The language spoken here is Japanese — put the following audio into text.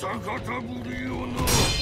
逆たぶりよな。